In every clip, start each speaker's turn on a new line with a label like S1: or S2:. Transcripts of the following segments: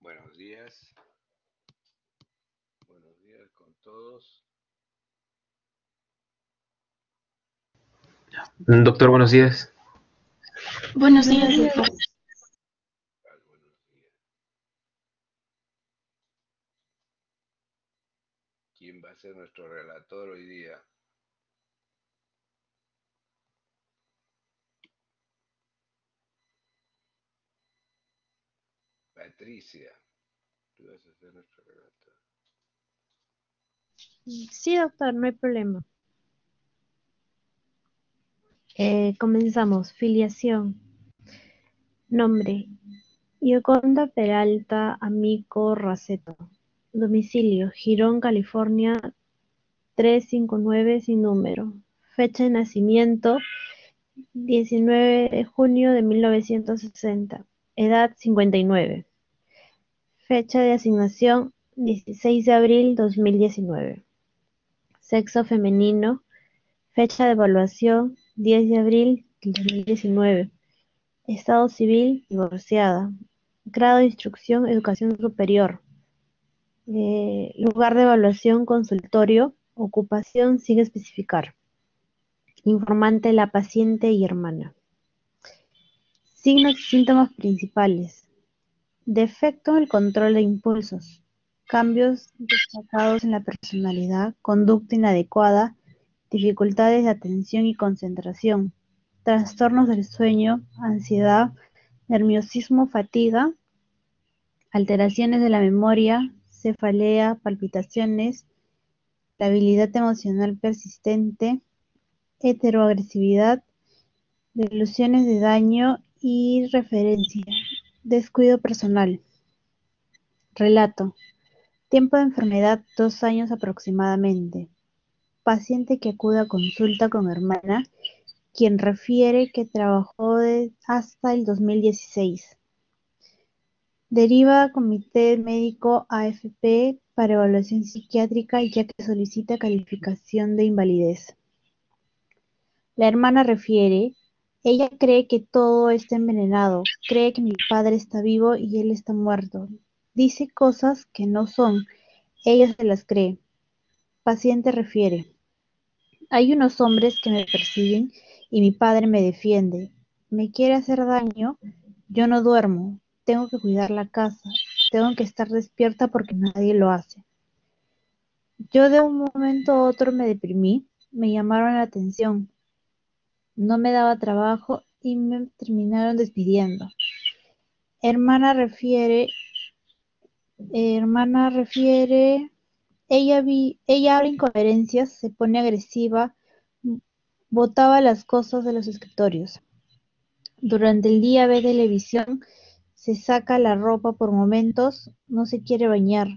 S1: Buenos días. Buenos días con todos.
S2: Doctor, buenos días.
S3: Buenos días, doctor.
S1: Buenos días. ¿Quién va a ser nuestro relator hoy día? Patricia, tú vas a ser nuestro relator.
S4: Sí, doctor, no hay problema. Eh, comenzamos. Filiación. Nombre. Yoconda Peralta Amico Raceto. Domicilio. Girón, California 359 sin número. Fecha de nacimiento. 19 de junio de 1960. Edad 59. Fecha de asignación 16 de abril 2019. Sexo femenino. Fecha de evaluación 10 de abril del 2019. Estado civil divorciada. Grado de instrucción educación superior. Eh, lugar de evaluación consultorio. Ocupación sin especificar. Informante la paciente y hermana. Signos y síntomas principales. Defecto en el control de impulsos. Cambios destacados en la personalidad, conducta inadecuada, dificultades de atención y concentración, trastornos del sueño, ansiedad, nerviosismo, fatiga, alteraciones de la memoria, cefalea, palpitaciones, labilidad emocional persistente, heteroagresividad, delusiones de daño y referencia, descuido personal. Relato. Tiempo de enfermedad dos años aproximadamente. Paciente que acude a consulta con hermana, quien refiere que trabajó hasta el 2016. Deriva a comité médico AFP para evaluación psiquiátrica ya que solicita calificación de invalidez. La hermana refiere, ella cree que todo está envenenado, cree que mi padre está vivo y él está muerto. Dice cosas que no son, ella se las cree. Paciente refiere, hay unos hombres que me persiguen y mi padre me defiende. Me quiere hacer daño, yo no duermo, tengo que cuidar la casa, tengo que estar despierta porque nadie lo hace. Yo de un momento a otro me deprimí, me llamaron la atención, no me daba trabajo y me terminaron despidiendo. Hermana refiere, hermana refiere, ella vi, ella habla incoherencias, se pone agresiva, botaba las cosas de los escritorios. Durante el día ve televisión, se saca la ropa por momentos, no se quiere bañar.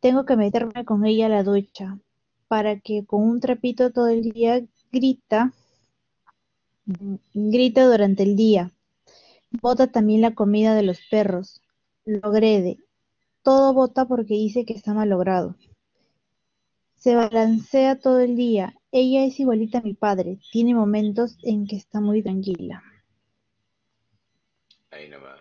S4: Tengo que meterme con ella a la ducha, para que con un trapito todo el día grita, grita durante el día. Bota también la comida de los perros, lo agrede. Todo bota porque dice que está malogrado. Se balancea todo el día. Ella es igualita a mi padre. Tiene momentos en que está muy tranquila.
S1: Ahí nomás.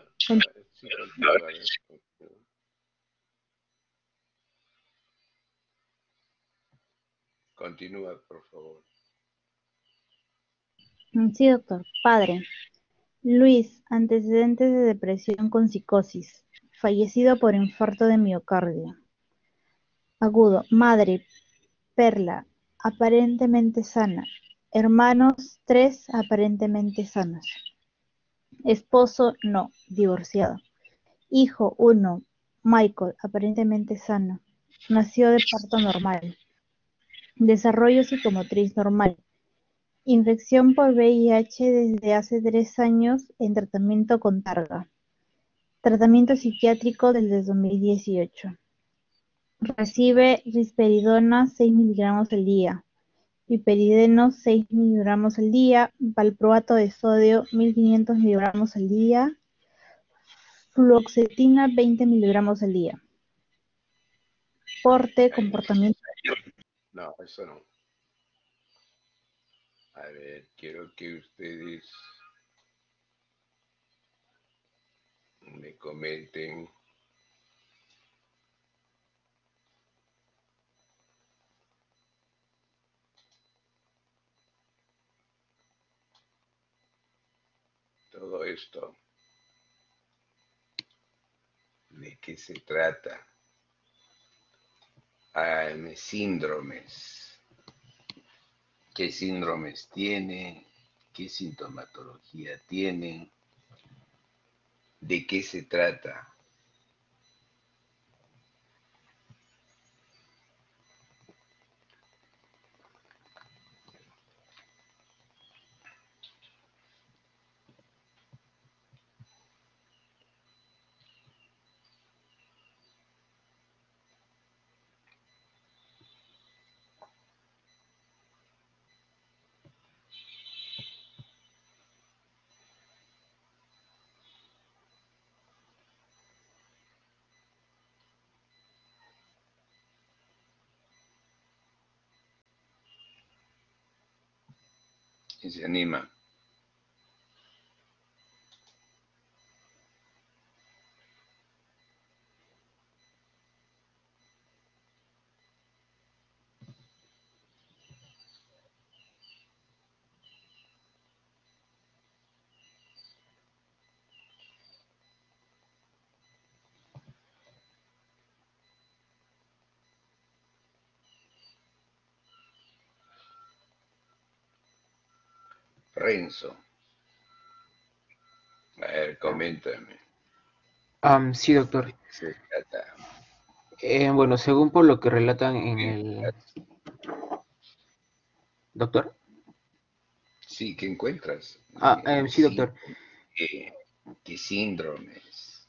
S1: Continúa, por favor.
S4: Mm, Sí, doctor. Padre. Luis, antecedentes de depresión con psicosis. Fallecido por infarto de miocardio. Agudo. Madre. Perla. Aparentemente sana. Hermanos, tres aparentemente sanos. Esposo, no, divorciado. Hijo, uno. Michael, aparentemente sano. Nació de parto normal. Desarrollo psicomotriz normal. Infección por VIH desde hace tres años en tratamiento con Targa. Tratamiento psiquiátrico desde 2018. Recibe risperidona 6 miligramos al día. Piperideno 6 miligramos al día. Valproato de sodio 1500 miligramos al día. Fluoxetina 20 miligramos al día. Porte, comportamiento.
S1: No, eso no. A ver, quiero que ustedes me comenten. Todo esto. ¿De qué se trata? Ah, síndromes. ¿Qué síndromes tiene? ¿Qué sintomatología tienen? ¿De qué se trata? Anima. Renzo. A ver, coméntame.
S2: sí, doctor. Eh, bueno, según por lo que relatan en el... ¿Doctor?
S1: Sí, ¿qué encuentras?
S2: Ah, em, sí, doctor.
S1: ¿Qué, síndromes?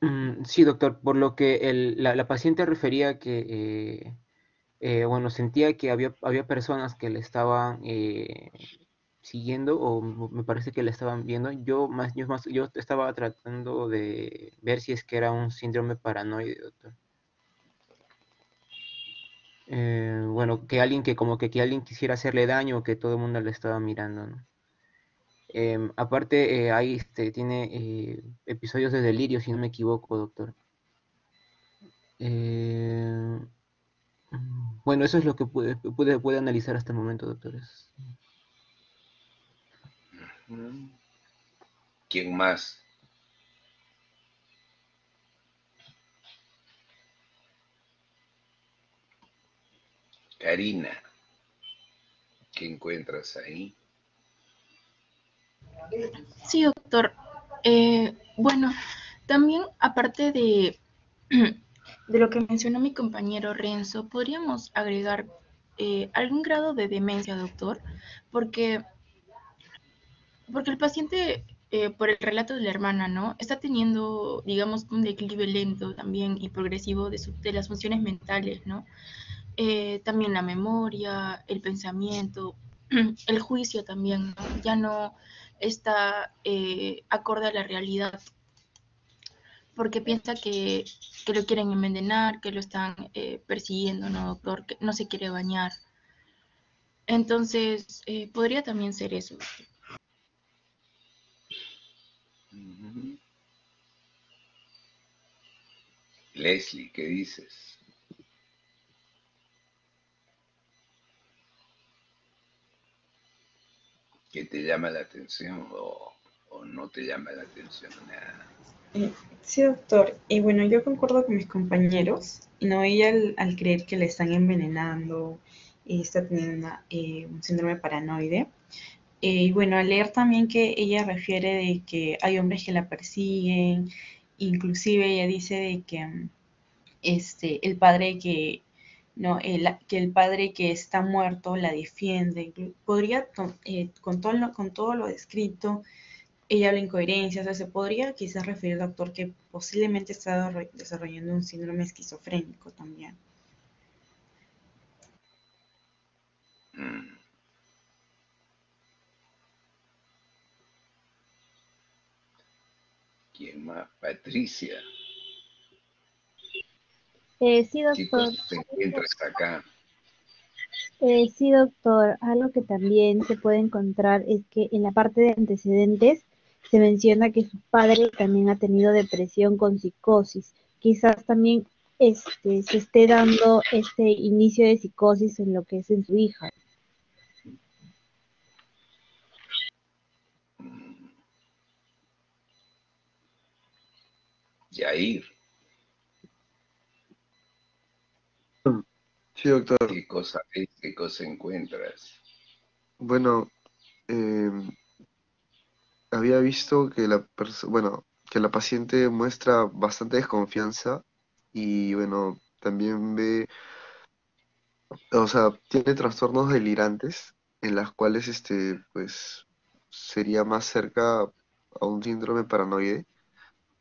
S2: Mm, sí, doctor, por lo que el, la, paciente refería que eh, eh, bueno, sentía que había, había personas que le estaban eh, siguiendo o me parece que le estaban viendo. Yo más, yo más, yo estaba tratando de ver si es que era un síndrome paranoide, doctor. Eh, bueno, que alguien que como que, que alguien quisiera hacerle daño o que todo el mundo le estaba mirando, ¿no? Em, aparte, ahí este, tiene episodios de delirio, si no me equivoco, doctor. Bueno, eso es lo que puede, puede, analizar hasta el momento, doctores.
S1: ¿Quién más? Karina, ¿qué encuentras ahí?
S3: Sí, doctor. Eh, bueno, también aparte de De lo que mencionó mi compañero Renzo, podríamos agregar eh, algún grado de demencia, doctor, porque, porque el paciente, eh, por el relato de la hermana, ¿no? Está teniendo, digamos, un declive lento también y progresivo de, de las funciones mentales, ¿no? Eh, también la memoria, el pensamiento, el juicio también, ¿no? Ya no está acorde a la realidad porque piensa que, lo quieren envenenar, que lo están eh, persiguiendo, ¿no, doctor? Que no se quiere bañar. Entonces, eh, podría también ser eso.
S1: Leslie, ¿qué dices? ¿Qué te llama la atención o, o no te llama la atención nada?
S5: Eh, sí, doctor. Y bueno, yo concuerdo con mis compañeros. No, ella al, creer que le están envenenando, y está teniendo eh, un síndrome paranoide. Eh, y bueno, al leer también que ella refiere de que hay hombres que la persiguen, inclusive ella dice de que este, el padre que no, que el padre que está muerto la defiende. Podría, con, todo con todo lo descrito, ella habla incoherencias, o sea, se podría quizás referir, doctor, que posiblemente está desarrollando un síndrome esquizofrénico también.
S1: Mm. ¿Quién más? Patricia.
S4: Eh, sí, doctor.
S1: te encuentras acá.
S4: Eh, sí, doctor. Algo que también se puede encontrar es que en la parte de antecedentes se menciona que su padre también ha tenido depresión con psicosis. Quizás también este, se esté dando este inicio de psicosis en lo que es en su hija.
S1: Yair.
S6: Sí, doctor.
S1: ¿Qué cosa? ¿Qué cosa encuentras?
S6: Bueno, em, había visto que la perso- bueno, que la paciente muestra bastante desconfianza y bueno, también ve, o sea, tiene trastornos delirantes en las cuales este, pues, sería más cerca a un síndrome paranoide,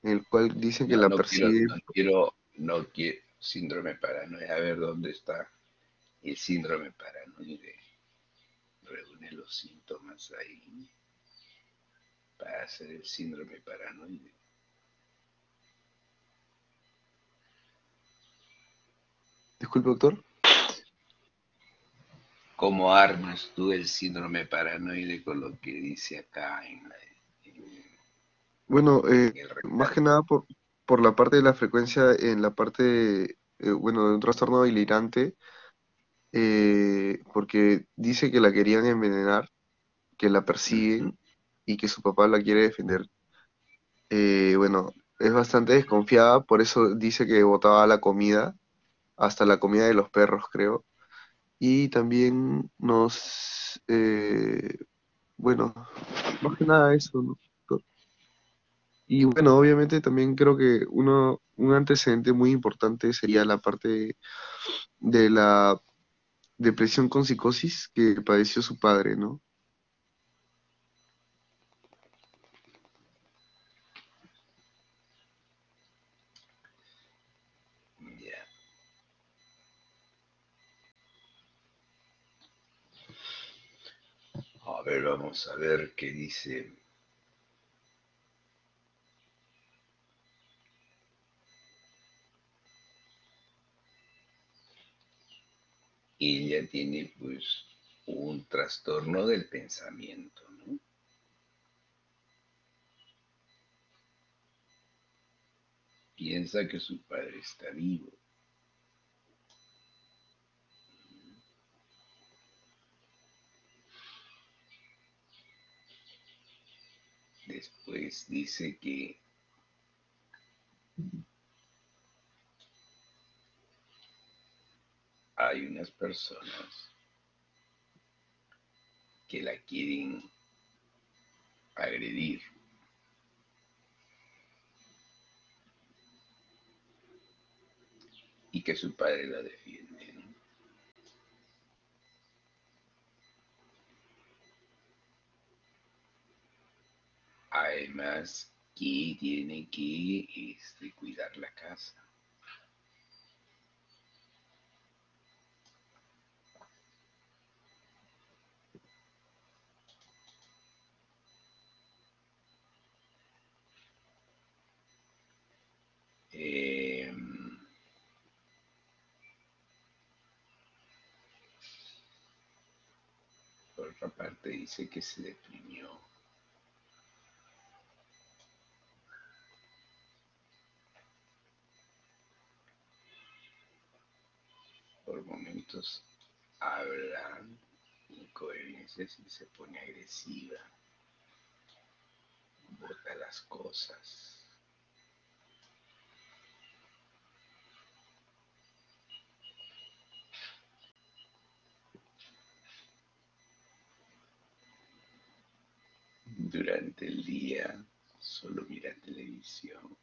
S6: en el cual dicen que la
S1: no quiero,
S6: persigue.
S1: no quiero, no quiero síndrome paranoide. A ver dónde está el síndrome paranoide. Reúne los síntomas ahí para hacer el síndrome paranoide.
S6: Disculpe, doctor.
S1: ¿Cómo armas tú el síndrome paranoide con lo que dice acá en, la- en-
S6: Bueno, eh, más que nada por, por la parte de la frecuencia en la parte, eh, bueno, de un trastorno delirante, eh, porque dice que la querían envenenar, que la persiguen y que su papá la quiere defender. Eh, bueno, es bastante desconfiada, por eso dice que botaba la comida, hasta la comida de los perros, creo. Y también nos, eh, bueno, más que nada eso, ¿no? Y bueno, obviamente también creo que uno, un antecedente muy importante sería la parte de la depresión con psicosis que padeció su padre, ¿no?
S1: Ver, vamos a ver qué dice. Ella tiene pues un trastorno del pensamiento, ¿no? Piensa que su padre está vivo. Después dice que hay unas personas que la quieren agredir. Y que su padre la defiende. ¿no? Además, que tiene que este, cuidar la casa. Eh, por otra parte, dice que se deprimió. Por momentos habla incoherencias y se pone agresiva. Bota las cosas. Durante el día solo mira televisión.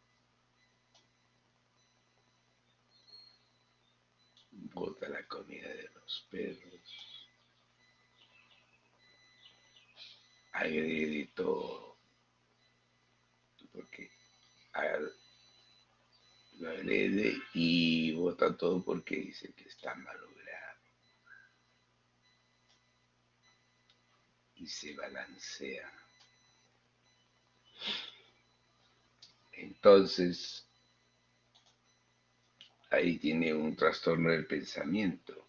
S1: Bota la comida de los perros. Agrede todo. Porque lo agrede y bota todo porque dice que está malogrado. Y se balancea. Entonces, ahí tiene un trastorno del pensamiento,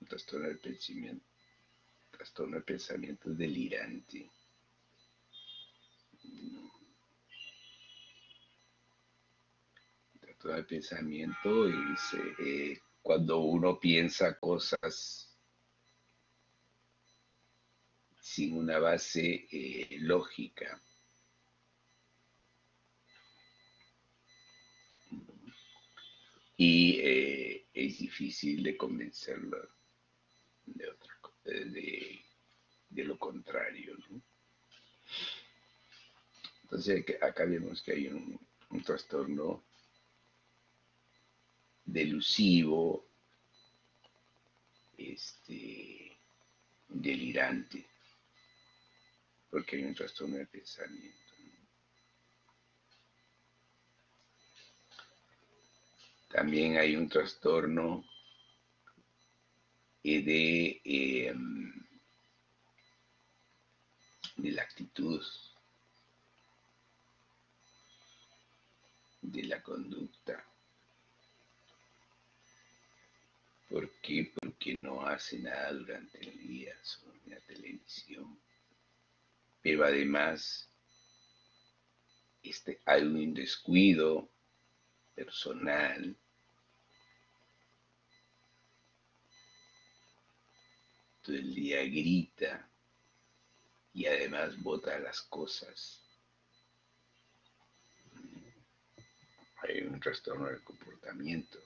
S1: un trastorno del pensamiento, un trastorno del pensamiento delirante. Trastorno del pensamiento es eh, cuando uno piensa cosas sin una base eh, lógica. Y eh, es difícil de convencerlo de, otra, de, de lo contrario. Entonces acá vemos que hay un, un trastorno delusivo, este, delirante, porque hay un trastorno de pensamiento. También hay un trastorno de, em, de la actitud, de la conducta. ¿Por qué? Porque no hace nada durante el día, solo la televisión. Pero además este, hay un descuido personal todo el día grita y además bota las cosas. Hay un trastorno del comportamiento.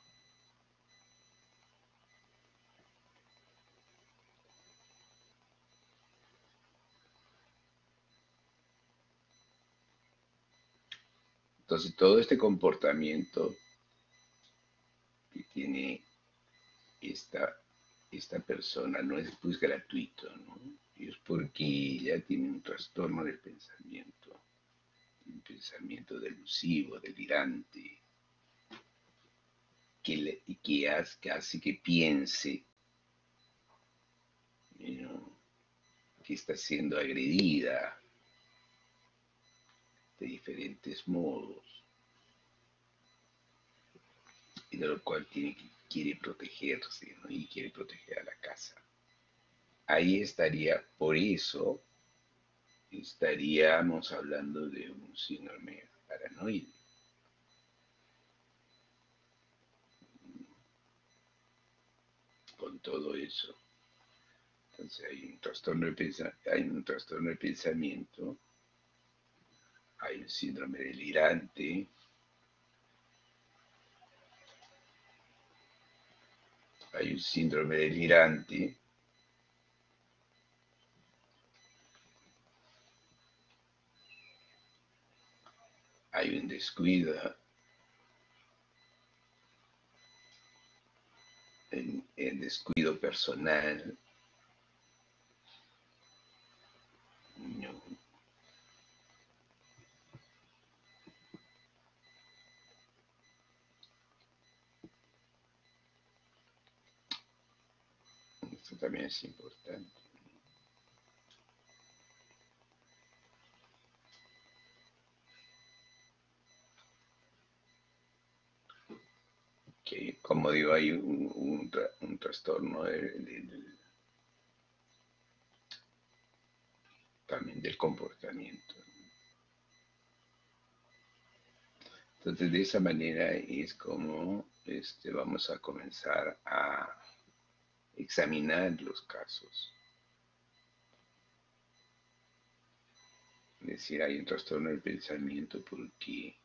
S1: Entonces todo este comportamiento que tiene esta esta persona no es pues gratuito, ¿no? es porque ella tiene un trastorno del pensamiento, un pensamiento delusivo, delirante, que, le, que, hace, que piense que está siendo agredida de diferentes modos y de lo cual tiene que quiere protegerse y quiere proteger a la casa. Ahí estaría, por eso estaríamos hablando de un síndrome paranoide. Con todo eso. Entonces hay un trastorno de, hay un trastorno de pensamiento, hay un síndrome delirante, hay un síndrome delirante, hay un descuido en, descuido personal, también es importante. Que, como digo, hay un, trastorno también del comportamiento. Entonces, de esa manera es como este, vamos a comenzar a examinar los casos. Decir, hay un trastorno del pensamiento porque,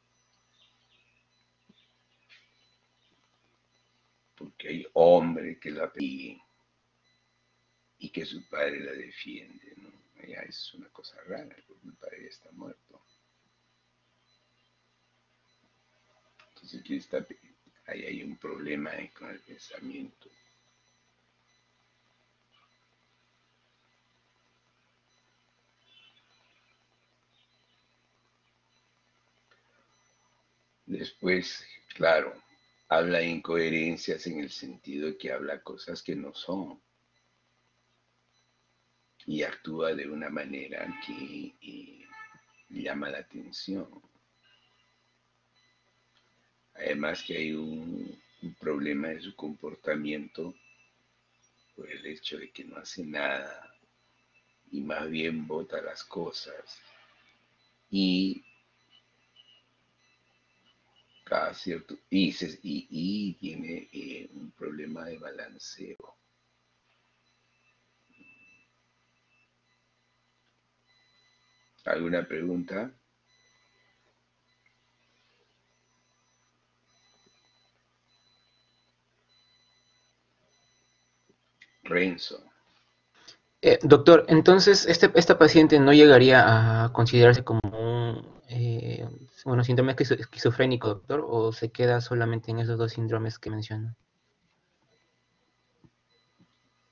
S1: porque hay hombre que la persigue y que su padre la defiende. ¿no? Ya es una cosa rara, porque mi padre ya está muerto. Entonces aquí ahí hay un problema con el pensamiento. Después, claro, habla incoherencias en el sentido de que habla cosas que no son. Y actúa de una manera que eh, llama la atención. Además que hay un, problema de su comportamiento por el hecho de que no hace nada. Y más bien bota las cosas. Y cierto, y, y, tiene eh, un problema de balanceo. ¿Alguna pregunta? Renzo.
S2: Eh, doctor, entonces este, esta paciente no llegaría a considerarse como un eh, bueno, síndrome esquizofrénico, doctor, o se queda solamente en esos dos síndromes que menciona.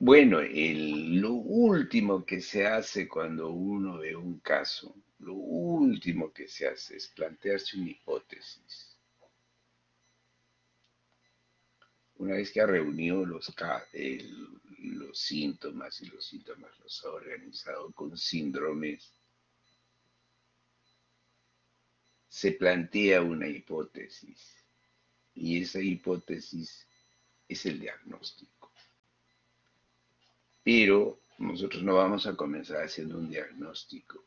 S1: Bueno, lo último que se hace cuando uno ve un caso, lo último que se hace es plantearse una hipótesis. Una vez que ha reunido los, los síntomas y los síntomas los ha organizado con síndromes, se plantea una hipótesis y esa hipótesis es el diagnóstico. Pero nosotros no vamos a comenzar haciendo un diagnóstico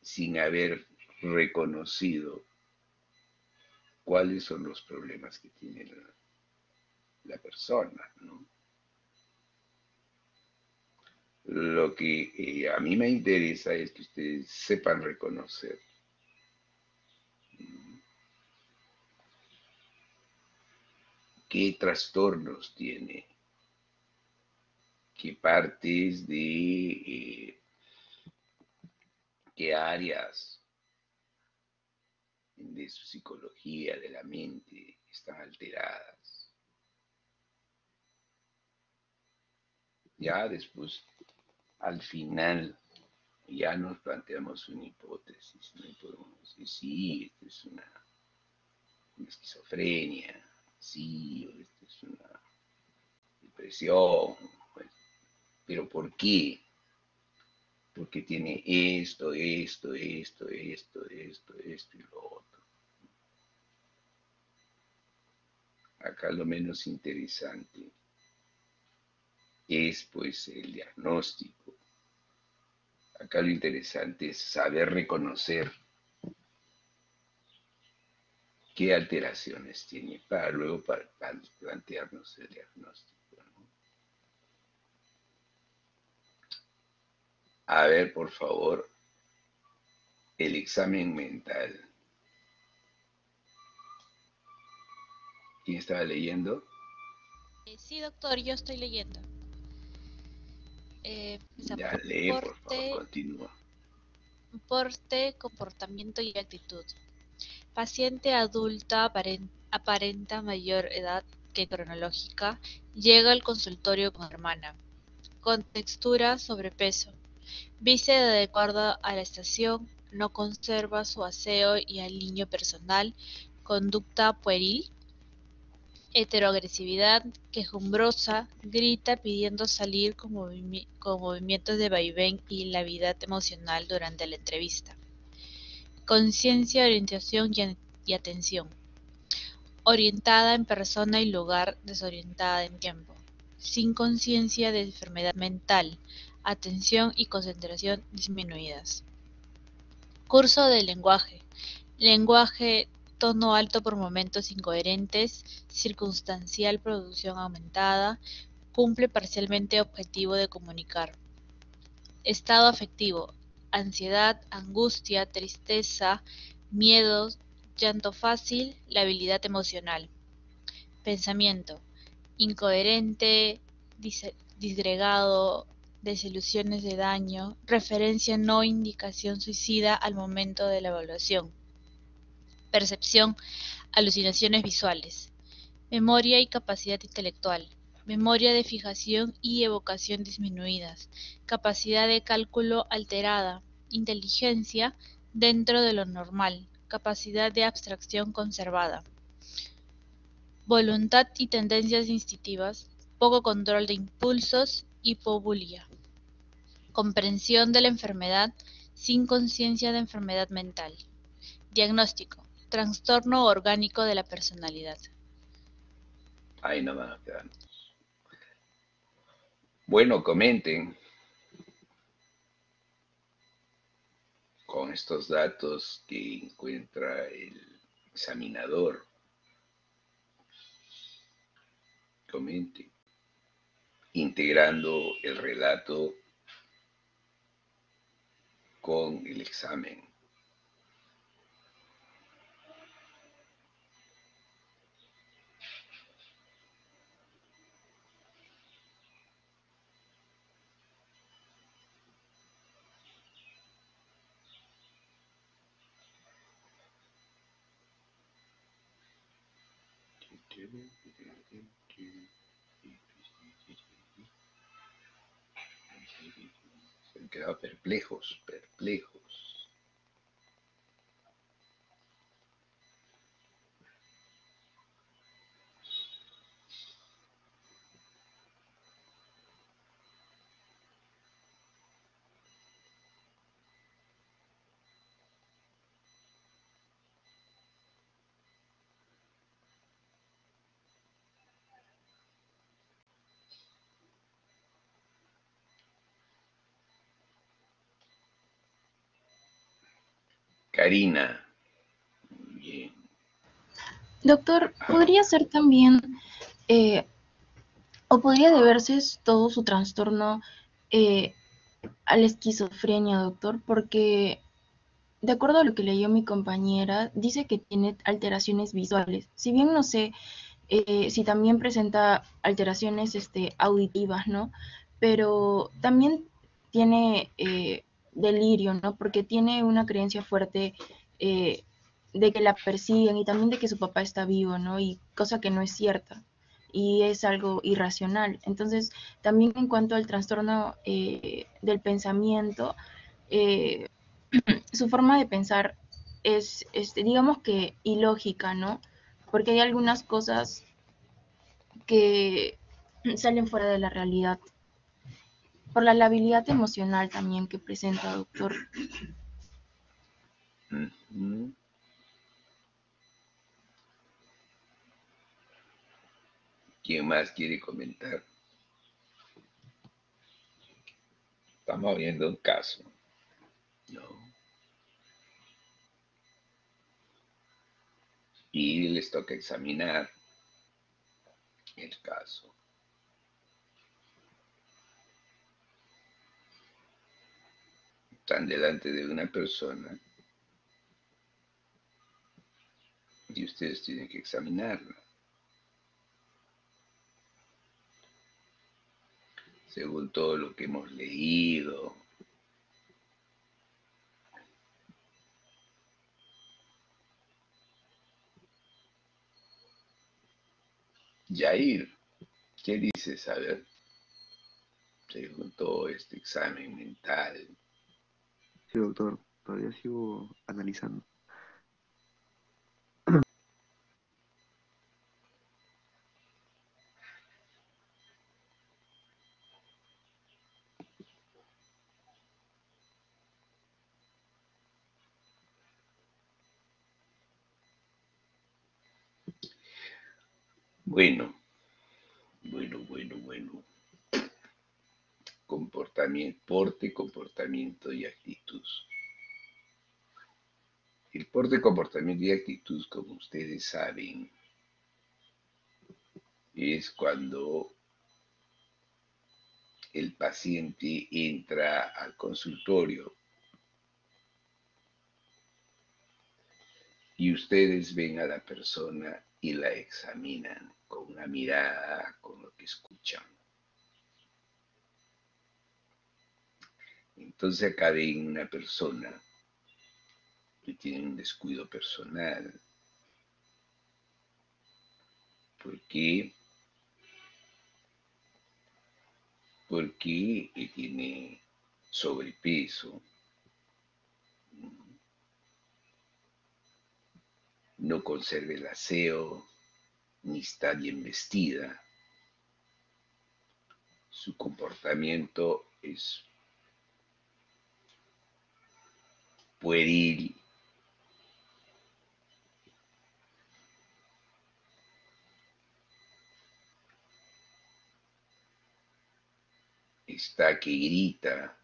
S1: sin haber reconocido cuáles son los problemas que tiene la, persona, Lo que eh, a mí me interesa es que ustedes sepan reconocer qué trastornos tiene, qué partes de eh, qué áreas de su psicología, de la mente, están alteradas. Ya después, al final, ya nos planteamos una hipótesis, ¿no? podemos decir, sí, esto es una, una esquizofrenia, sí, esto es una depresión, pues, pero ¿por qué? Porque tiene esto, esto, esto, esto, esto, esto y lo otro. Acá lo menos interesante es pues el diagnóstico. Acá lo interesante es saber reconocer qué alteraciones tiene para luego plantearnos el diagnóstico. A ver, por favor, el examen mental. ¿Quién estaba leyendo?
S7: Eh, sí, doctor, yo estoy leyendo.
S1: Eh, ya lee, por favor, continúa.
S7: Porte, comportamiento y actitud. Paciente adulta aparenta mayor edad que cronológica, llega al consultorio con hermana. Con textura sobrepeso. Viste de acuerdo a la estación, no conserva su aseo y aliño personal, conducta pueril, heteroagresividad, quejumbrosa, grita pidiendo salir con, movimientos de vaivén y la vida emocional durante la entrevista conciencia, orientación y, atención. Orientada en persona y lugar, desorientada en tiempo. Sin conciencia de enfermedad mental, atención y concentración disminuidas. Curso de lenguaje. Lenguaje tono alto por momentos incoherentes, circunstancial producción aumentada, cumple parcialmente objetivo de comunicar. Estado afectivo, ansiedad, angustia, tristeza, miedos, llanto fácil, la habilidad emocional. Pensamiento, incoherente, disgregado, desilusiones de daño, referencia no indicación suicida al momento de la evaluación. Percepción, alucinaciones visuales. Memoria y capacidad intelectual memoria de fijación y evocación disminuidas, capacidad de cálculo alterada, inteligencia dentro de lo normal, capacidad de abstracción conservada, voluntad y tendencias instintivas, poco control de impulsos, hipobulia, comprensión de la enfermedad sin conciencia de enfermedad mental, diagnóstico, trastorno orgánico de la personalidad.
S1: Ahí no a bueno, comenten con estos datos que encuentra el examinador comente, integrando el relato con el examen. Se Bien.
S3: Doctor, ¿podría ser también, eh, o podría deberse todo su trastorno eh, a la esquizofrenia, doctor? Porque, de acuerdo a lo que leyó mi compañera, dice que tiene alteraciones visuales. Si bien no sé eh, si también presenta alteraciones este, auditivas, ¿no? Pero también tiene delirio, ¿no? Porque tiene una creencia fuerte eh, de que la persiguen y también de que su papá está vivo, ¿no? Y cosa que no es cierta y es algo irracional. Entonces, también en cuanto al trastorno eh, del pensamiento, eh, su forma de pensar es, este, digamos que ilógica, ¿no? Porque hay algunas cosas que salen fuera de la realidad. Por la labilidad emocional también que presenta, doctor.
S1: ¿Quién más quiere comentar? Estamos viendo un caso. ¿No? Y les toca examinar el caso. Están delante de una persona y ustedes tienen que examinarla. Según todo lo que hemos leído, Jair, ¿qué dices? A ver, según todo este examen mental,
S6: Sí, doctor, todavía sigo analizando.
S1: Bueno, bueno, bueno, bueno. Comportamiento, porte, comportamiento y actitud. El porte, comportamiento y actitud, como ustedes saben, es cuando el paciente entra al consultorio y ustedes ven a la persona y la examinan con una mirada, con lo que escuchan. Entonces acá ven una persona que tiene un descuido personal. Porque eh, tiene sobrepeso. No conserva el aseo, ni está bien vestida. Su comportamiento es pueril está que grita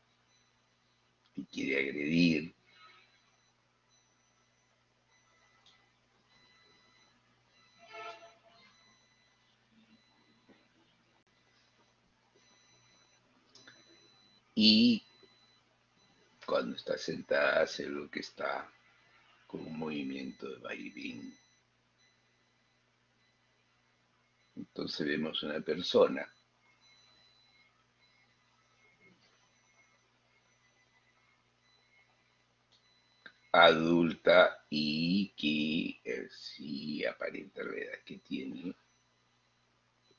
S1: y quiere agredir. Y cuando está sentada hace lo que está con un movimiento de vaivén. Entonces vemos una persona adulta y que eh, sí aparenta la edad que tiene,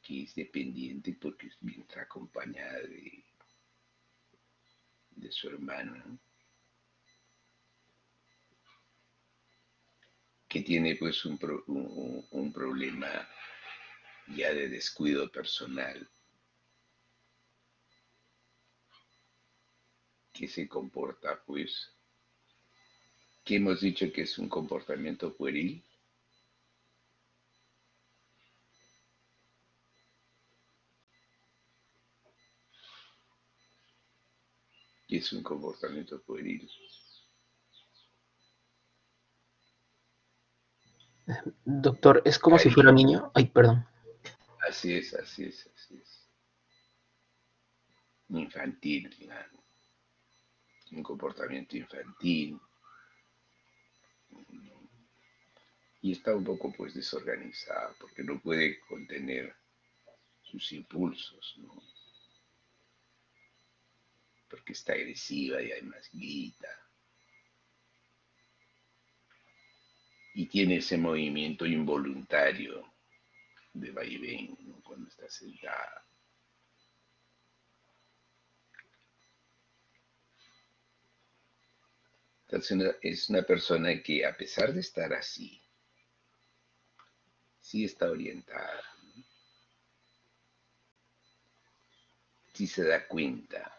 S1: que es dependiente porque está acompañada de, de su hermana, que tiene pues un, un problema ya de descuido personal, que se comporta pues que hemos dicho que es un comportamiento pueril. ¿Qué es un comportamiento pueril?
S2: Doctor, es como si fuera niño. Ay, perdón.
S1: Así es, así es, así es. Infantil, Un comportamiento infantil, y está un poco pues desorganizada porque no puede contener sus impulsos, ¿no? Porque está agresiva y además grita. Y tiene ese movimiento involuntario de vaivén ¿no? cuando está sentada. Entonces es una persona que a pesar de estar así, sí está orientada, sí se da cuenta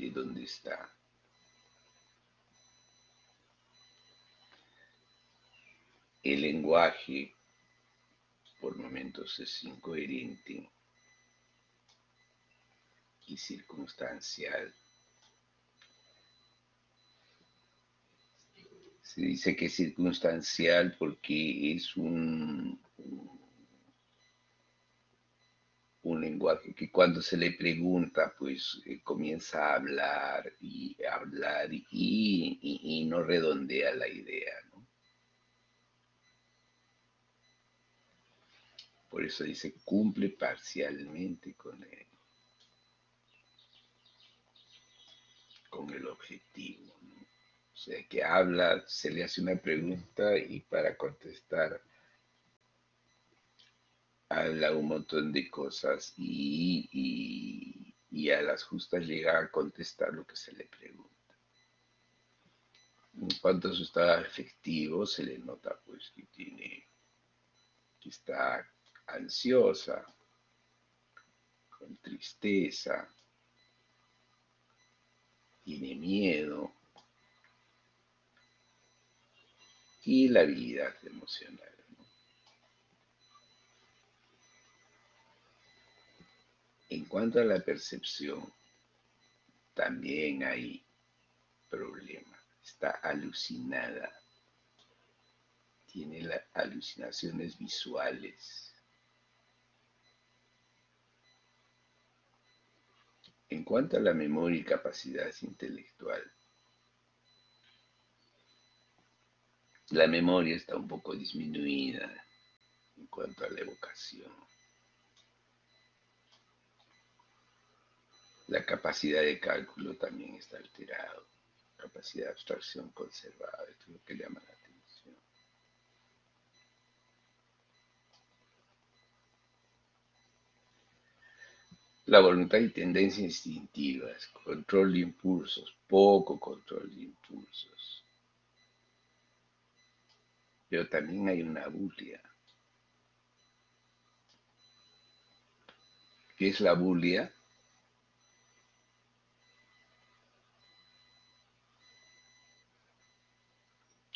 S1: de dónde está. El lenguaje por momentos es incoherente y circunstancial. Se dice que es circunstancial porque es un, un lenguaje que cuando se le pregunta, pues eh, comienza a hablar y hablar y, y, no redondea la idea. ¿no? Por eso dice, cumple parcialmente con el, con el objetivo. O sea, que habla, se le hace una pregunta y para contestar habla un montón de cosas y, a las justas llega a contestar lo que se le pregunta. En cuanto a su estado afectivo, se le nota pues que tiene, que está ansiosa, con tristeza, tiene miedo, y la habilidad emocional. En cuanto a la percepción, también hay problema. Está alucinada. Tiene alucinaciones visuales. En cuanto a la memoria y capacidad intelectual, La memoria está un poco disminuida en cuanto a la evocación. La capacidad de cálculo también está alterada. Capacidad de abstracción conservada, esto es lo que llama la atención. La voluntad y tendencia instintivas, control de impulsos, poco control de impulsos pero también hay una bulia. ¿Qué es la bulia?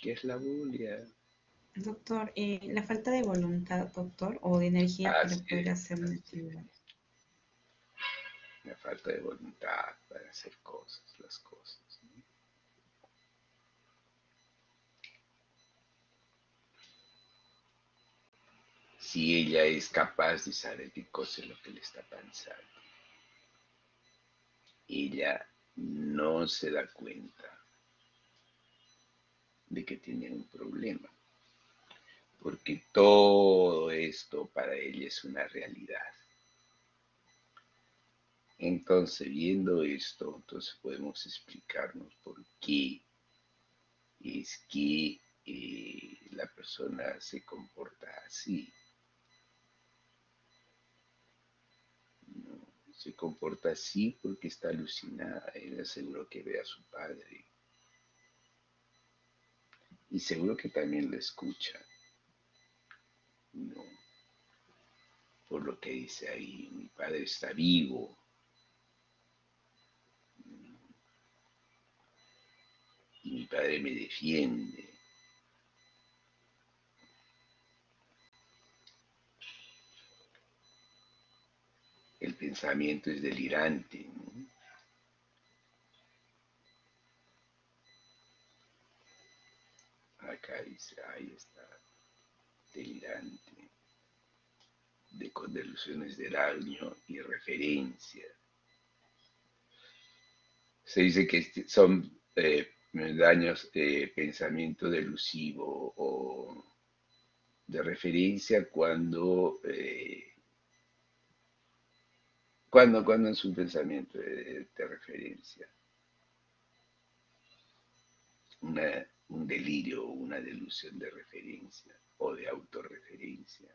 S1: ¿Qué es la bulia?
S5: Doctor, eh, la falta de voluntad, doctor, o de energía para poder hacer una actividad.
S1: La falta de voluntad para hacer cosas, las cosas. si ella es capaz de saber qué cosa es lo que le está pasando. Ella no se da cuenta de que tiene un problema, porque todo esto para ella es una realidad. Entonces, viendo esto, entonces podemos explicarnos por qué es que eh, la persona se comporta así. se comporta así porque está alucinada. Ella seguro que ve a su padre. Y seguro que también lo escucha. No. Por lo que dice ahí, mi padre está vivo. Y mi padre me defiende. el pensamiento es delirante. Acá dice, ahí está, delirante, de condelusiones del año y referencia. Se dice que este, son eh, daños de pensamiento delusivo o de referencia cuando eh, cuando, cuando es un pensamiento de, referencia, un delirio o una delusión de referencia o de autorreferencia.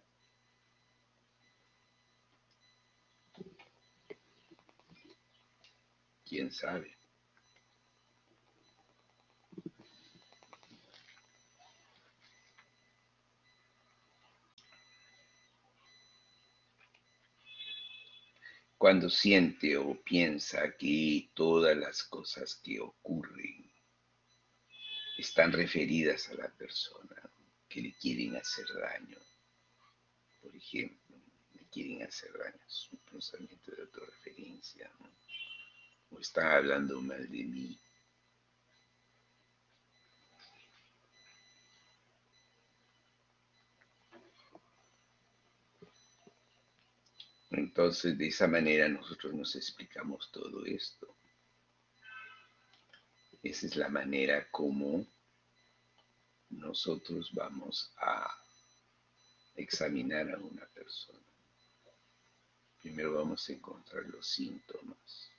S1: ¿Quién sabe? cuando siente o piensa que todas las cosas que ocurren están referidas a la persona, que le quieren hacer daño. Por ejemplo, le quieren hacer daño, es un pensamiento de autorreferencia, o están hablando mal de mí, Entonces, de esa manera nosotros nos explicamos todo esto. Esa es la manera como nosotros vamos a examinar a una persona. Primero vamos a encontrar los síntomas.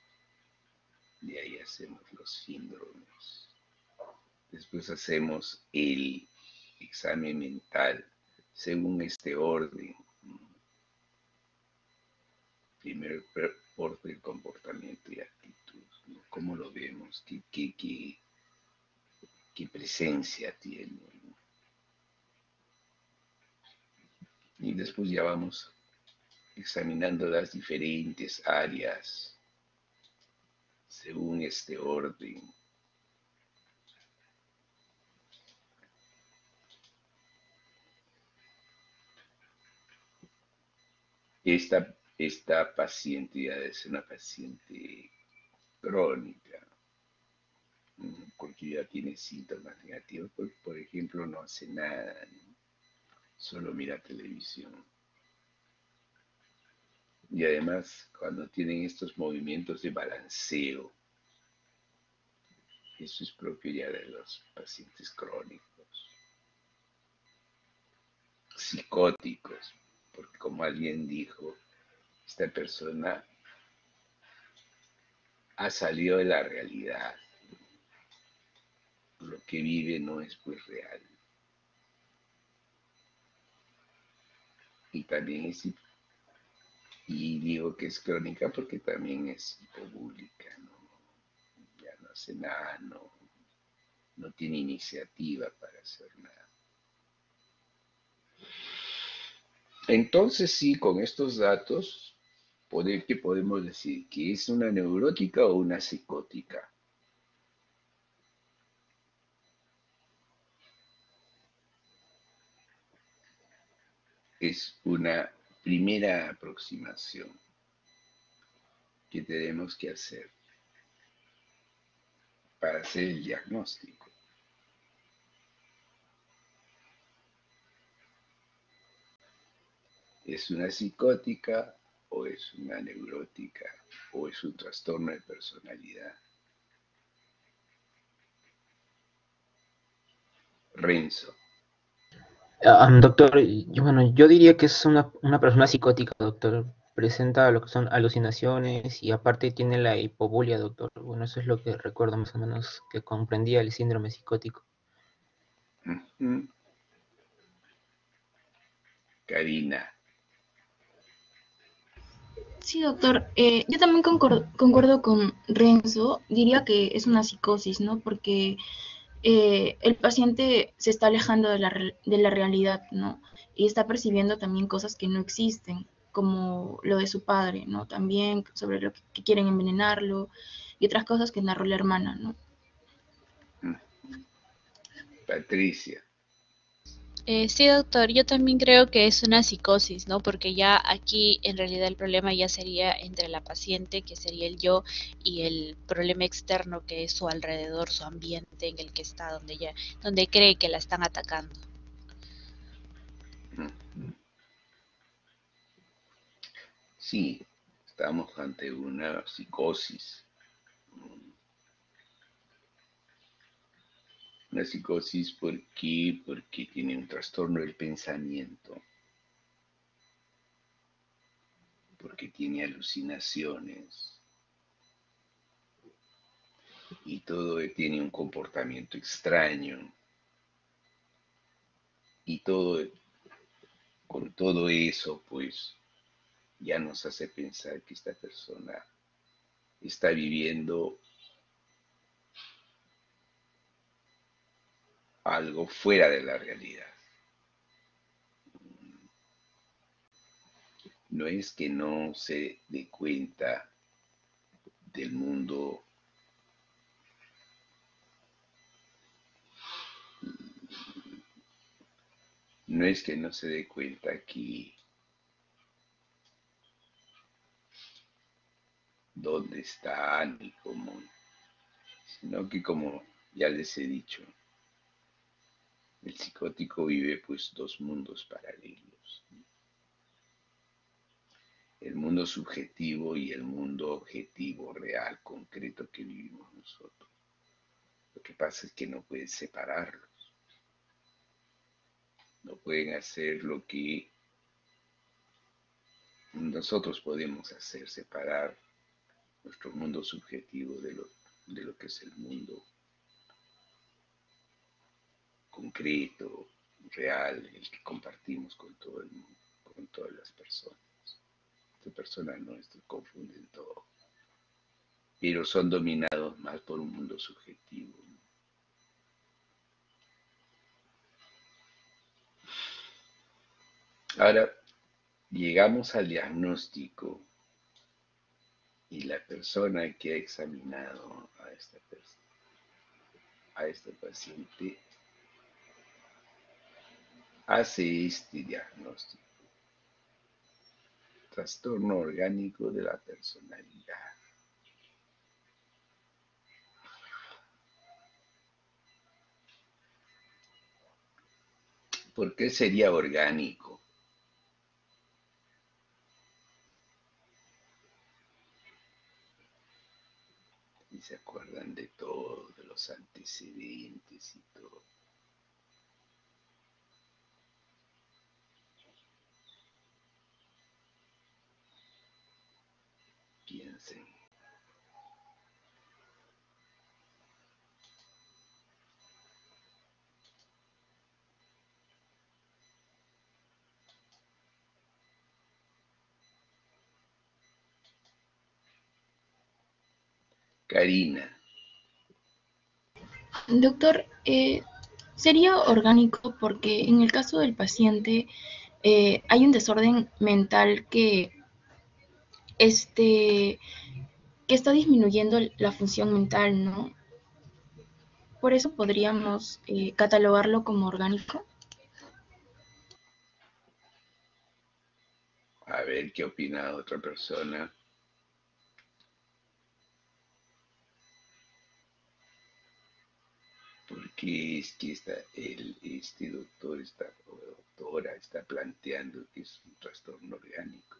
S1: De ahí hacemos los síndromes. Después hacemos el examen mental según este orden Primero, el comportamiento y actitud. ¿Cómo lo vemos? ¿Qué, presencia tiene? Y después ya vamos examinando las diferentes áreas según este orden. Esta esta paciente ya es una paciente crónica, porque ya tiene síntomas negativos, por, ejemplo no hace nada, solo mira televisión. Y además, cuando tienen estos movimientos de balanceo, eso es propio ya de los pacientes crónicos, psicóticos, porque como alguien dijo, esta persona ha salido de la realidad. Lo que vive no es pues real. Y también es, y digo que es crónica porque también es hipobúlica, ¿no? Ya no hace nada, no, no tiene iniciativa para hacer nada. Entonces sí, con estos datos poder que podemos decir que es una neurótica o una psicótica. Es una primera aproximación que tenemos que hacer para hacer el diagnóstico. ¿Es una psicótica o es una neurótica o es un trastorno de personalidad? Renzo.
S2: Ah, doctor, yo, bueno, yo diría que es una, una persona psicótica, doctor. Presenta lo que son alucinaciones y aparte tiene la hipobulia, doctor. Bueno, eso es lo que recuerdo más o menos que comprendía el síndrome psicótico.
S1: Ujú. Karina.
S3: Sí, doctor. Eh, yo también concuerdo con Renzo. Diría que es una psicosis, ¿no? Porque eh, el paciente se está alejando de la, de la realidad, ¿no? Y está percibiendo también cosas que no existen, como lo de su padre, ¿no? También sobre lo que, que quieren envenenarlo y otras cosas que narró la hermana, ¿no?
S1: Patricia.
S7: Eh, sí, doctor, yo también creo que es una psicosis, ¿no? Porque ya aquí en realidad el problema ya sería entre la paciente, que sería el yo, y el problema externo, que es su alrededor, su ambiente en el que está, donde ya, donde cree que la están atacando.
S1: Sí, estamos ante una psicosis. Una psicosis ¿por qué? Porque tiene un trastorno del pensamiento, porque tiene alucinaciones y todo tiene un comportamiento extraño. Y todo con todo eso pues ya nos hace pensar que esta persona está viviendo algo fuera de la realidad. No es que no se dé cuenta del mundo no es que no se dé cuenta que dónde está ni cómo, sino que como ya les he dicho, el psicótico vive pues dos mundos paralelos. El mundo subjetivo y el mundo objetivo, real, concreto que vivimos nosotros. Lo que pasa es que no pueden separarlos. No pueden hacer lo que nosotros podemos hacer, separar nuestro mundo subjetivo de lo, de lo que es el mundo concreto, real, el que compartimos con todo el mundo, con todas las personas. Estas personas no confunden todo, pero son dominados más por un mundo subjetivo. Ahora, llegamos al diagnóstico y la persona que ha examinado a esta persona, a este paciente, hace este diagnóstico. Trastorno orgánico de la personalidad. ¿Por qué sería orgánico? Y se acuerdan de todo, de los antecedentes y todo. Karina,
S3: Doctor, eh, sería orgánico porque en el caso del paciente eh, hay un desorden mental que, este, que está disminuyendo la función mental, ¿no? Por eso podríamos eh, catalogarlo como orgánico.
S1: a ver qué opina otra persona. ¿Por que es que está, el, este doctor está, o doctora está planteando que es un trastorno orgánico.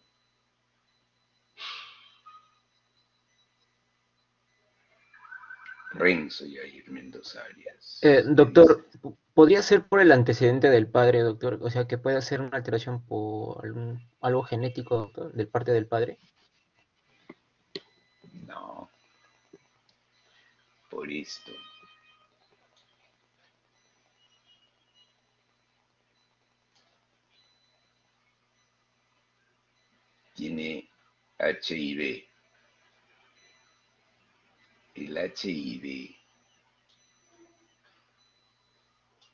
S1: Renzo Yair Mendoza Arias.
S2: Eh, doctor, ¿podría ser por el antecedente del padre, doctor? O sea, que pueda ser una alteración por algún- algo genético, doctor, del parte del padre.
S1: No. Por esto. Tiene HIV. El HIV,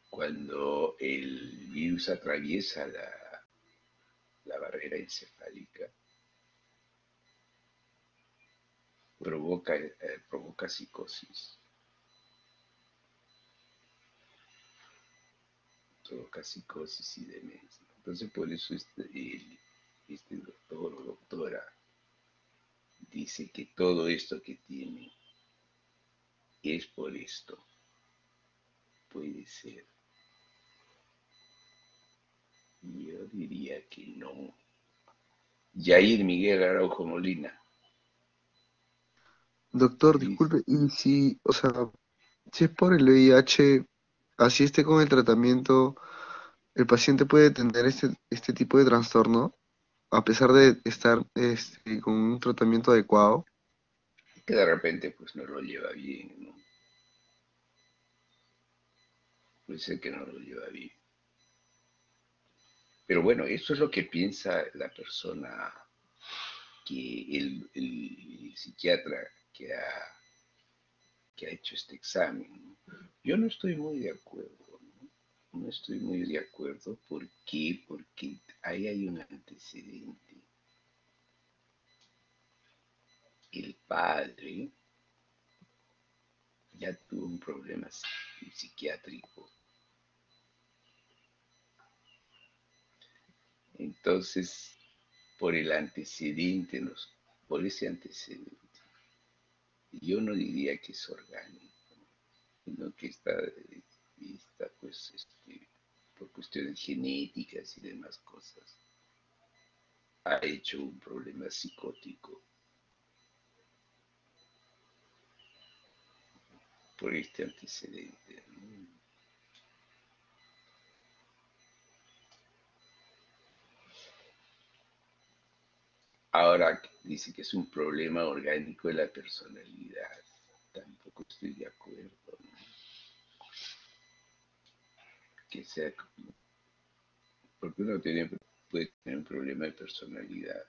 S1: cuando el virus atraviesa la, la barrera encefálica, provoca, eh, provoca psicosis. Provoca psicosis y demencia. Entonces, por eso este, este doctor o doctora dice que todo esto que tiene es por esto. Puede ser. Yo diría que no. Jair Miguel Araujo Molina.
S6: Doctor, disculpe, y si, o sea, si es por el VIH, así esté con el tratamiento, el paciente puede tener este, este tipo de trastorno, a pesar de estar este, con un tratamiento adecuado.
S1: que de repente pues no lo lleva bien, ¿no? Puede ser que no lo lleva bien. Pero bueno, eso es lo que piensa la persona que el, el psiquiatra que ha, que ha hecho este examen. Yo no estoy muy de acuerdo, ¿no? No estoy muy de acuerdo. ¿Por qué? Porque ahí hay un antecedente. El padre ya tuvo un problema psi- psiquiátrico. Entonces, por el antecedente, por ese antecedente, yo no diría que es orgánico, sino que está, está pues, este, por cuestiones genéticas y demás cosas, ha hecho un problema psicótico por este antecedente. ¿no? Ahora dice que es un problema orgánico de la personalidad. Tampoco estoy de acuerdo. Que sea porque uno tiene- puede tener un problema de personalidad,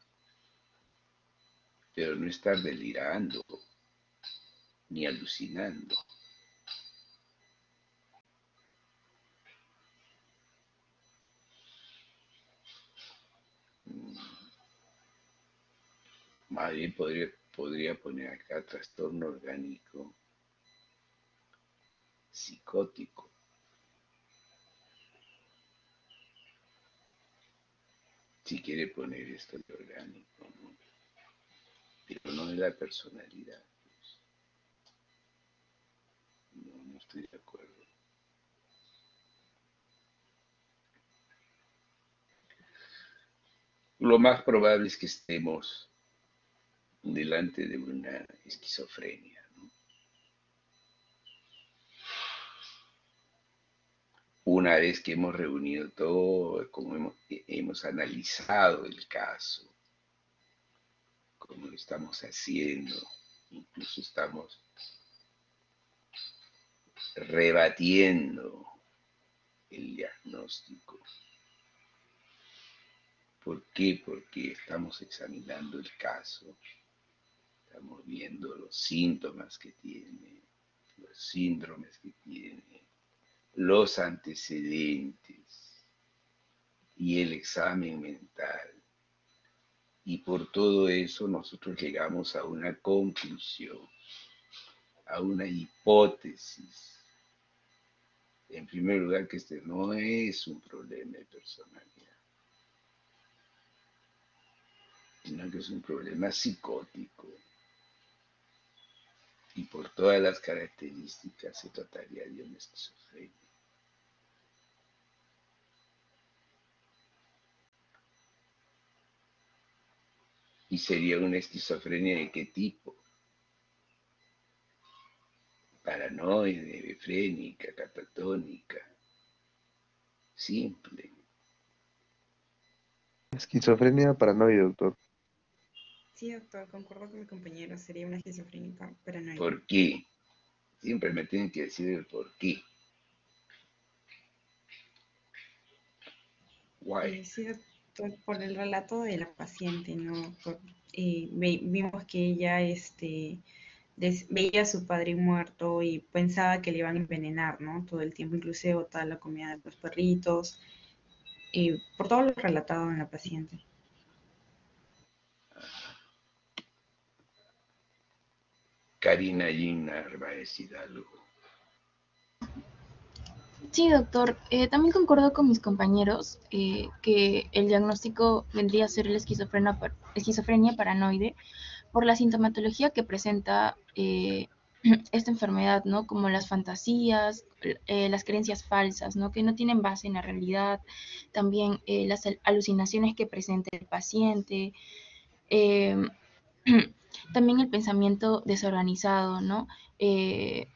S1: pero no estar delirando ni alucinando. Bien podría, poner acá trastorno orgánico psicótico. Si quiere poner esto de orgánico. Pero no de la personalidad. pues. No, no estoy de acuerdo. Lo más probable es que estemos delante de una esquizofrenia. Una vez que hemos reunido todo, como hemos, hemos analizado el caso, como lo estamos haciendo, incluso estamos rebatiendo el diagnóstico. ¿Por qué? Porque estamos examinando el caso, estamos viendo los síntomas que tiene, los síndromes que tiene, los antecedentes y el examen mental. Y por todo eso nosotros llegamos a una conclusión, a una hipótesis. En primer lugar, que este no es un problema de personalidad, sino que es un problema psicótico. Y por todas las características se trataría de una esquizofrenia. ¿Y sería una esquizofrenia de qué tipo? Paranoide, efrénica, catatónica. Simple.
S6: Esquizofrenia paranoide, doctor.
S5: Sí, doctor, concuerdo con mi compañero, sería una esquizofrénica paranoide.
S1: ¿Por qué? Siempre me tienen que decir el por qué. Why?
S5: Eh, sí, doctor, por el relato de la paciente, ¿no? Por- eh, vimos que ella este, veía a su padre muerto y pensaba que le iban a envenenar, ¿no? Todo el tiempo, inclusive botaba la comida de los perritos, eh, por todo lo relatado en la paciente.
S1: Karina Gina va a decir algo.
S3: Sí, doctor. Eh, también concuerdo con mis compañeros eh, que el diagnóstico vendría a ser la esquizofrenia, par- esquizofrenia paranoide por la sintomatología que presenta eh, esta enfermedad, ¿no? Como las fantasías, las creencias falsas, ¿no? Que no tienen base en la realidad, también las al- alucinaciones que presenta el paciente, eh, también el pensamiento desorganizado, ¿no? Eh,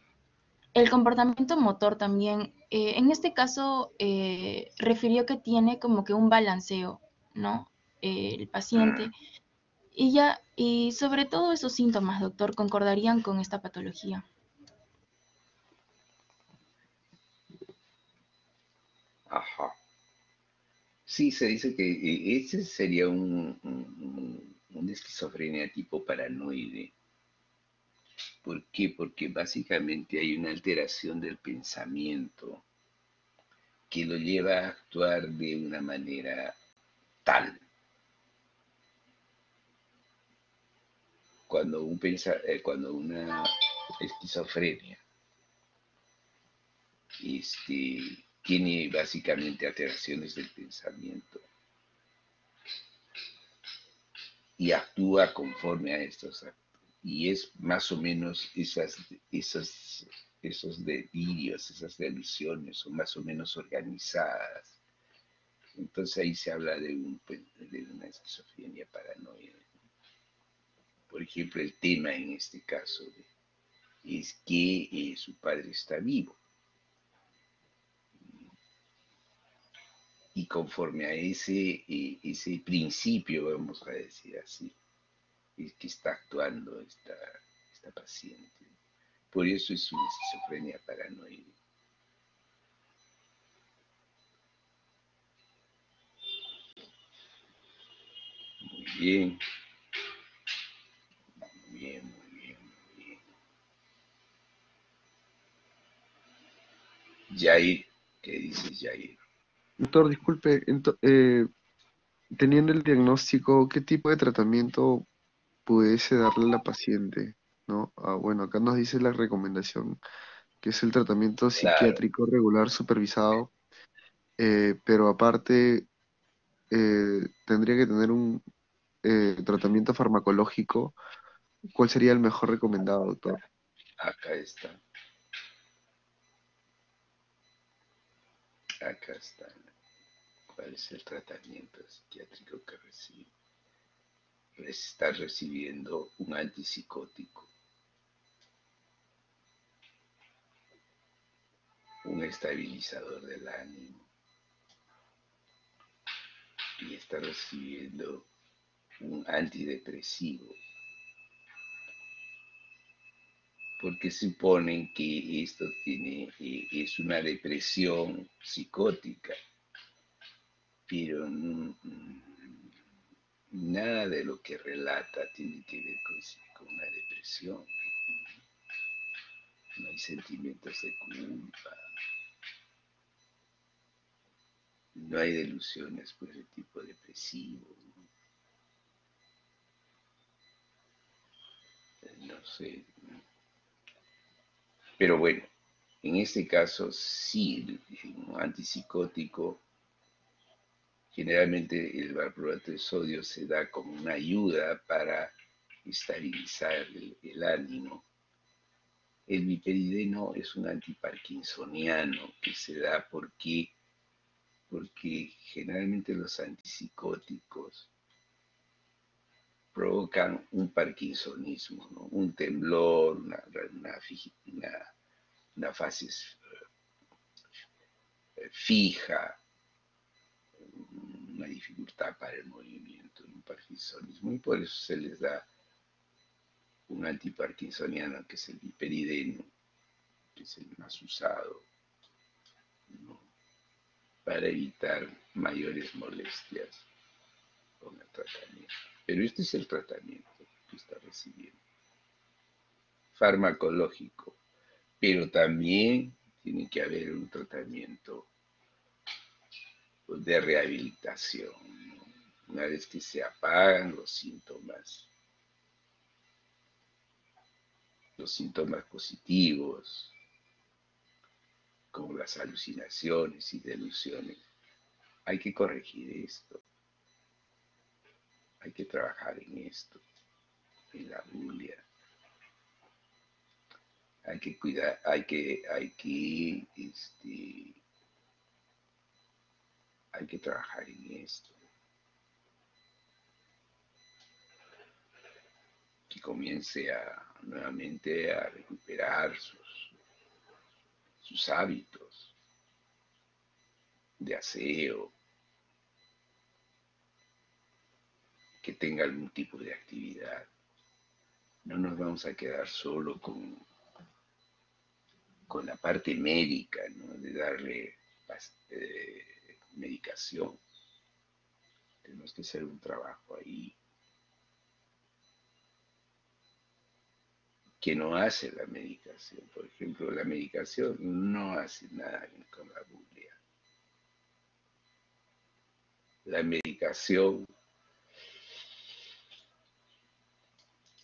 S3: el comportamiento motor también, eh, en este caso, eh, refirió que tiene como que un balanceo, ¿no? El paciente. Y ya, y sobre todo esos síntomas, doctor, concordarían con esta patología.
S1: Ajá. Sí, se dice que eh, ese sería un, un- esquizofrenia tipo paranoide. ¿Por qué? Porque básicamente hay una alteración del pensamiento que lo lleva a actuar de una manera tal. Cuando, un pensa- eh, cuando una esquizofrenia este, tiene básicamente alteraciones del pensamiento y actúa conforme a estos actos. Y es más o menos esas, esas, esos delirios, esas delusiones son más o menos organizadas. Entonces ahí se habla de, un, de una esquizofrenia paranoide. Por ejemplo, el tema en este caso es que eh, su padre está vivo. Y conforme a ese, ese principio, vamos a decir así, es que está actuando esta, esta paciente. Por eso es una esquizofrenia paranoide. Muy bien. Muy bien, muy bien, muy bien. Jair, ¿qué dices, Jair?
S6: Doctor, disculpe, ento- eh, teniendo el diagnóstico, ¿qué tipo de tratamiento pudiese darle a la paciente? ¿No? Ah, bueno, acá nos dice la recomendación, que es el tratamiento
S1: Claro.
S6: psiquiátrico regular supervisado, eh, pero aparte eh, tendría que tener un eh, tratamiento farmacológico. ¿Cuál sería el mejor recomendado, doctor?
S1: Acá está. Acá está. ¿Cuál es el tratamiento psiquiátrico que recibe? Está recibiendo un antipsicótico, un estabilizador del ánimo y está recibiendo un antidepresivo. Porque suponen que esto tiene, eh, es una depresión psicótica, pero no- nada de lo que relata tiene que ver con, con una depresión. No hay sentimientos de culpa, no hay delusiones por el tipo depresivo. No sé. Pero bueno, en este caso sí, un antipsicótico, generalmente el valproato de sodio se da como una ayuda para estabilizar el, ánimo. El viperideno es un antiparkinsoniano que se da porque, porque generalmente los antipsicóticos provocan un parkinsonismo, un temblor, una, una, fase eh, fija, una dificultad para el movimiento, un parkinsonismo, y por eso se les da un antiparkinsoniano que es el hiperideno, que es el más usado, para evitar mayores molestias con el tratamiento. Pero este es el tratamiento que está recibiendo. Farmacológico. Pero también tiene que haber un tratamiento de rehabilitación. Una vez que se apagan los síntomas, los síntomas positivos, como las alucinaciones y delusiones, hay que corregir esto. Hay que trabajar en esto, en la bulia. Hay que cuidar, hay que, hay que, este, hay que trabajar en esto. Que comience a nuevamente a recuperar sus, sus hábitos de aseo, que tenga algún tipo de actividad. No nos vamos a quedar solo con, con la parte médica, de darle eh, medicación. Tenemos que hacer un trabajo ahí que no hace la medicación. Por ejemplo, la medicación no hace nada con la bulia. La medicación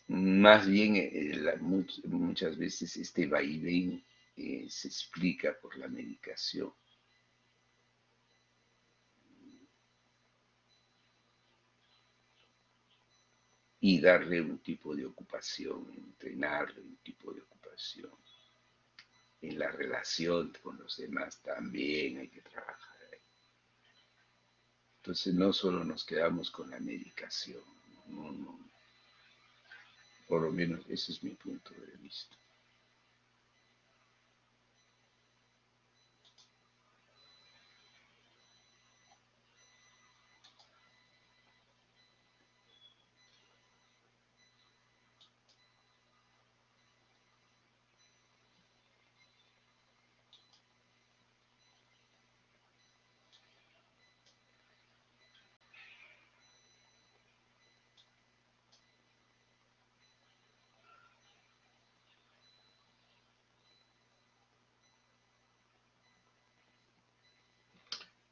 S1: Más bien, eh, muchas veces este vaivén eh, se explica por la medicación. Y darle un tipo de ocupación, entrenarle un tipo de ocupación. En la relación con los demás también hay que trabajar. Entonces no solo nos quedamos con la medicación, no, no, por lo menos ese es mi punto de vista.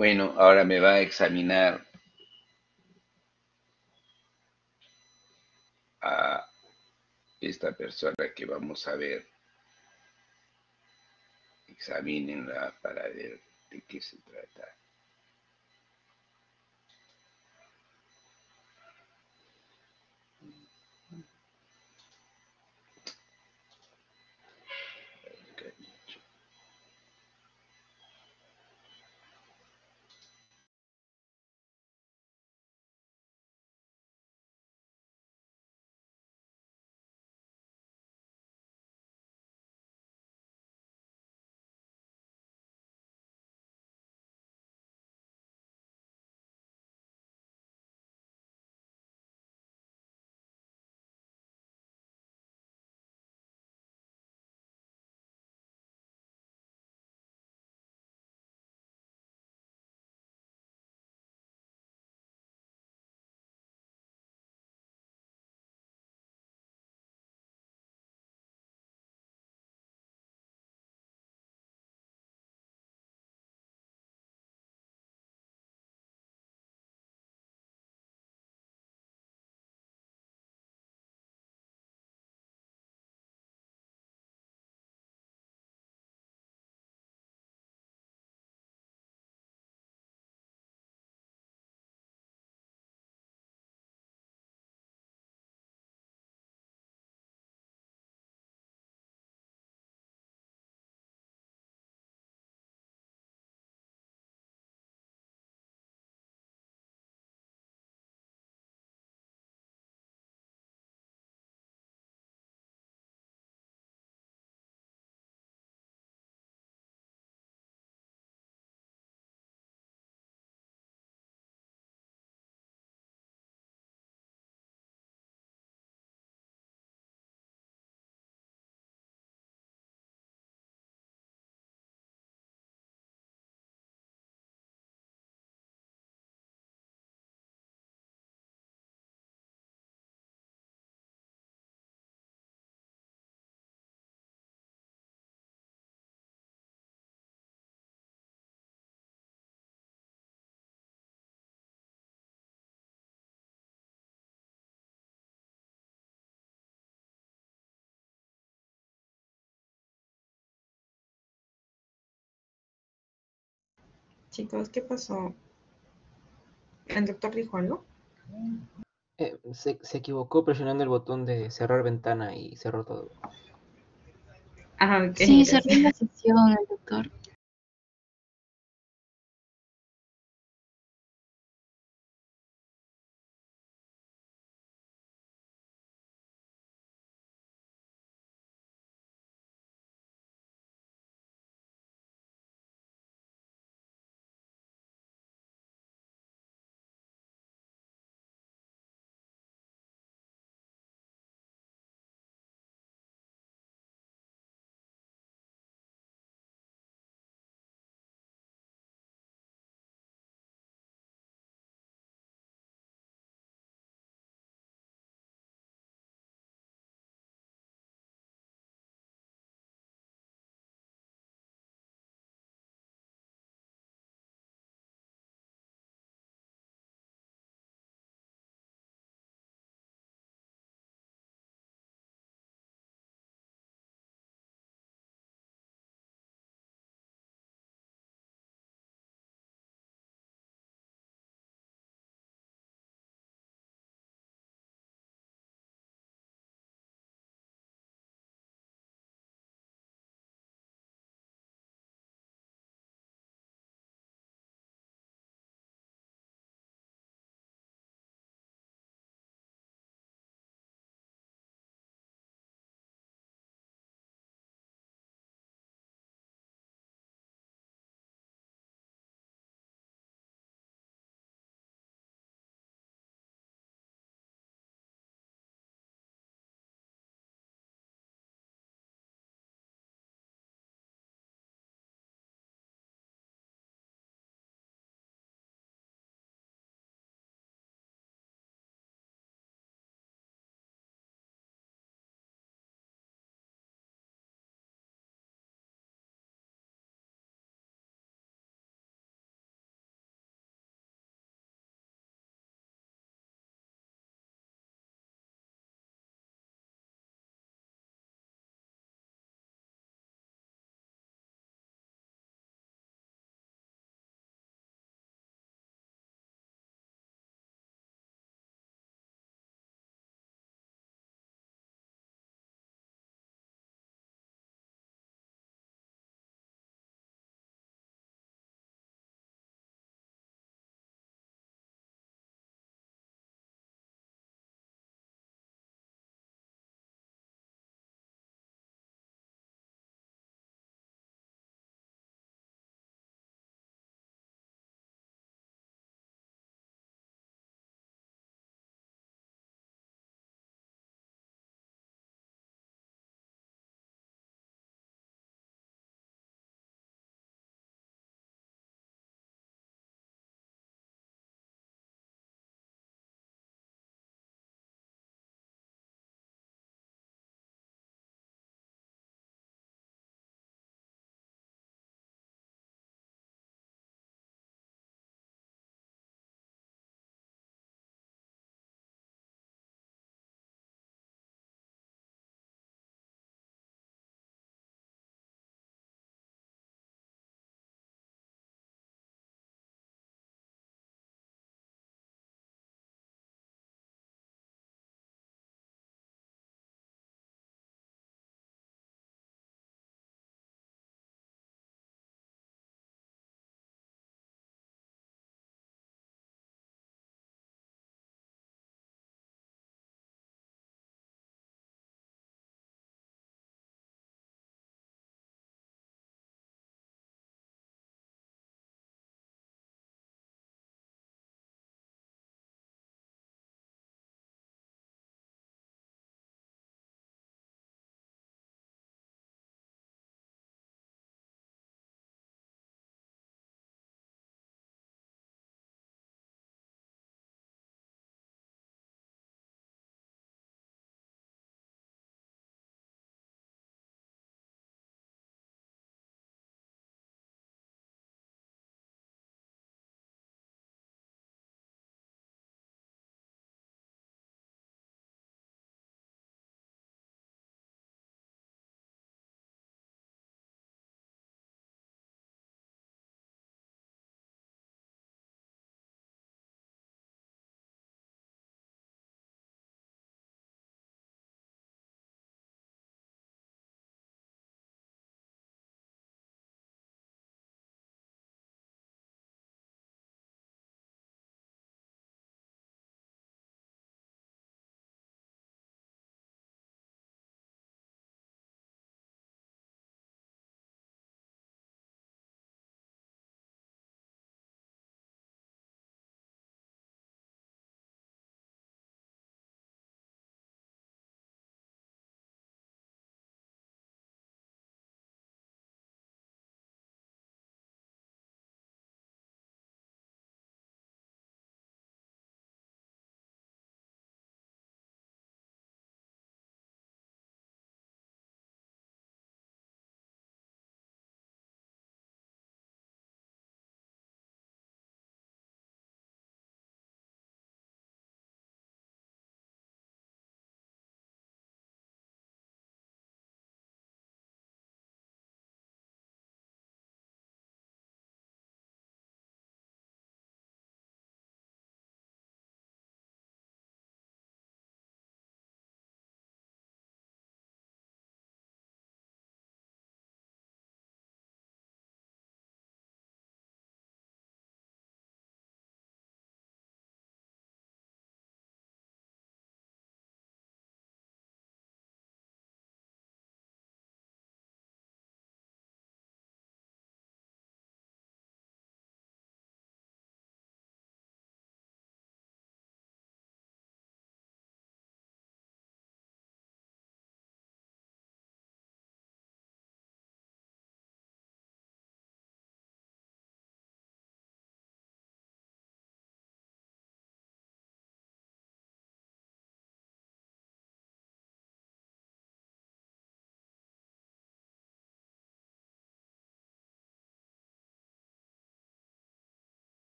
S1: Bueno, ahora me va a examinar a esta persona que vamos a ver. Examínenla para ver de qué se trata.
S5: Chicos, ¿qué pasó? ¿El doctor dijo algo?
S2: Eh, se, se equivocó presionando el botón de cerrar ventana y cerró todo.
S5: Ah, ok.
S3: Sí, cerró la sesión el doctor.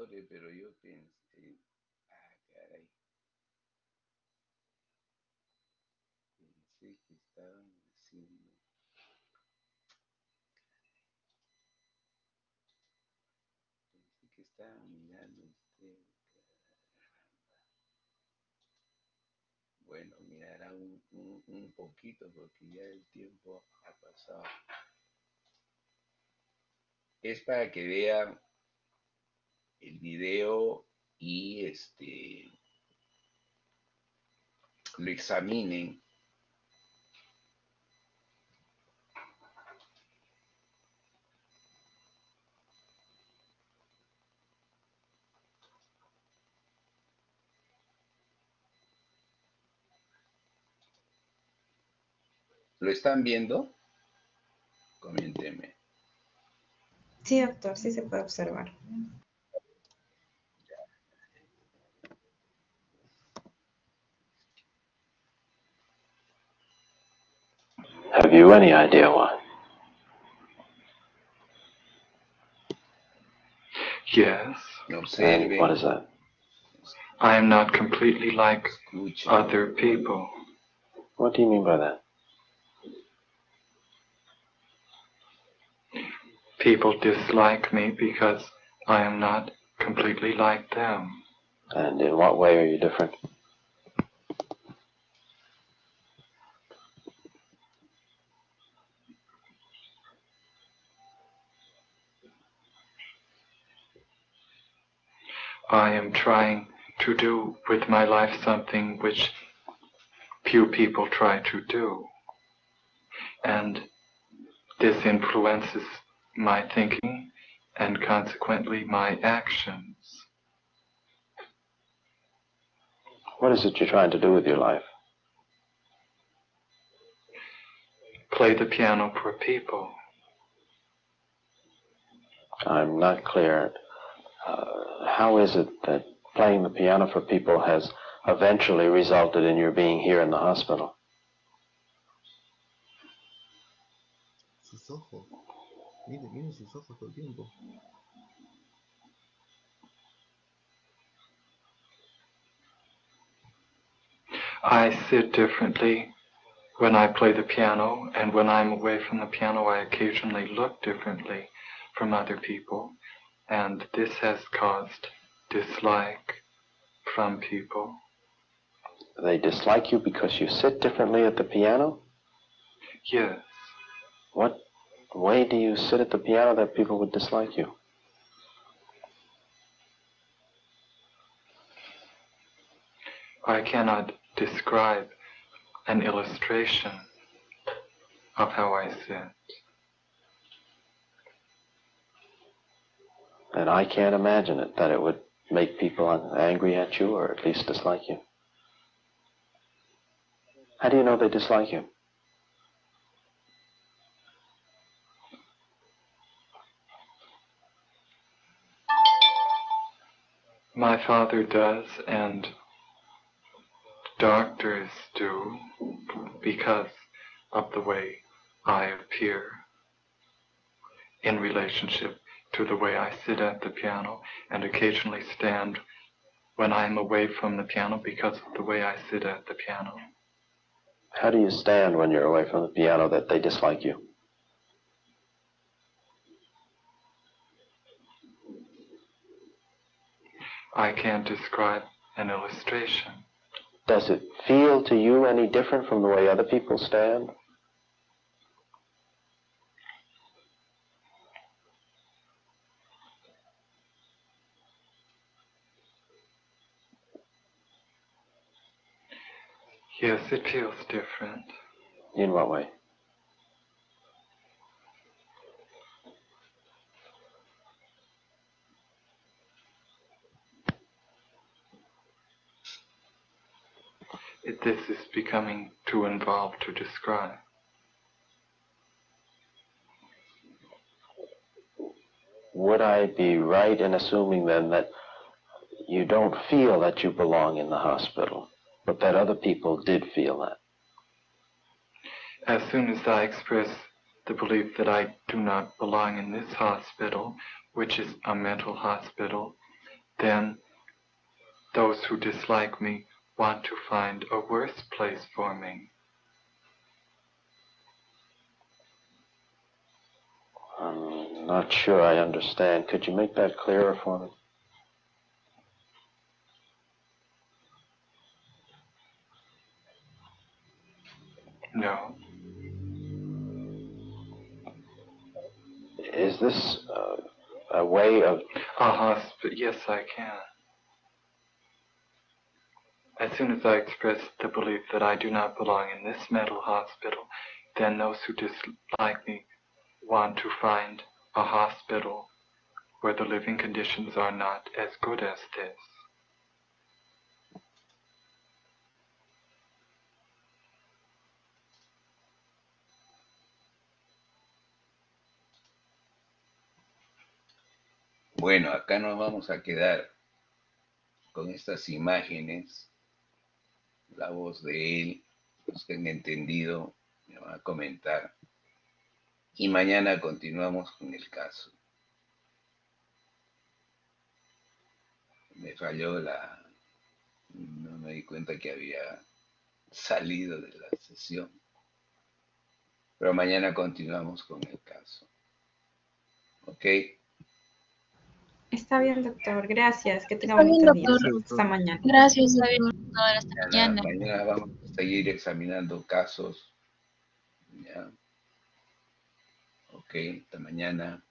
S1: Computadores, pero yo pensé, ah, caray. Pensé que estaban haciendo. Pensé que estaban mirando ustedes. Bueno, mirará un, un, un poquito porque ya el tiempo ha pasado. Es para que vean el video y este lo examinen. ¿Lo están viendo? Coméntenme.
S5: Sí, doctor, sí se puede observar.
S8: Have you any idea why?
S9: Yes,
S8: And
S1: Observen,
S8: what is that?
S9: I am not completely like other people.
S8: What do you mean by that?
S9: People dislike me because I am not completely like them.
S8: And in what way are you different?
S9: I am trying to do with my life something which few people try to do. And this influences my thinking and consequently my actions.
S8: What is it you're trying to do with your life?
S9: Play the piano for people.
S8: I'm not clear. Uh, how is it that playing the piano for people has eventually resulted in your being here in the hospital?
S10: Sus ojos. Mire, mire sus ojos todo el tiempo.
S9: I sit differently when I play the piano, and when I'm away from the piano, I occasionally look differently from other people, and this has caused dislike from people.
S8: They dislike you because you sit differently at the piano?
S9: Yes,
S8: What way do you sit at the piano that people would dislike you?
S9: I cannot describe an illustration of how I sit.
S8: And I can't imagine it, that it would make people angry at you or at least dislike you. How do you know they dislike you?
S9: My father does, and doctors do, because of the way I appear in relationship to the way I sit at the piano and occasionally stand when I'm away from the piano because of the way I sit at the piano.
S8: How do you stand when you're away from the piano that they dislike you?
S9: I can't describe an illustration.
S8: Does it feel to you any different from the way other people stand?
S9: Yes, it feels different.
S8: In what way?
S9: It, this is becoming too involved to describe.
S8: Would I be right in assuming then that you don't feel that you belong in the hospital, but that other people did feel that?
S9: As soon as I express the belief that I do not belong in this hospital, which is a mental hospital, then those who dislike me want to find a worse place for me.
S8: I'm not sure I understand. Could you make that clearer for me?
S9: No.
S8: Is this uh, a way of.
S9: Uh-huh, yes, I can. As soon as I express the belief that I do not belong in this mental hospital, then those who dislike me want to find a hospital where the living conditions are not as good as this.
S1: Bueno, acá nos vamos a quedar con estas imágenes, la voz de él, los que han entendido me van a comentar. Y mañana continuamos con el caso. Me falló la... No me di cuenta que había salido de la sesión. Pero mañana continuamos con el caso. ¿Ok?
S5: Está bien, doctor. Gracias. Que tenga bonito día. Hasta mañana.
S3: Gracias,
S7: Está bien, doctor. hasta
S1: Mañana,
S7: mañana.
S1: mañana vamos a seguir examinando casos. ¿ya? Ok, hasta mañana.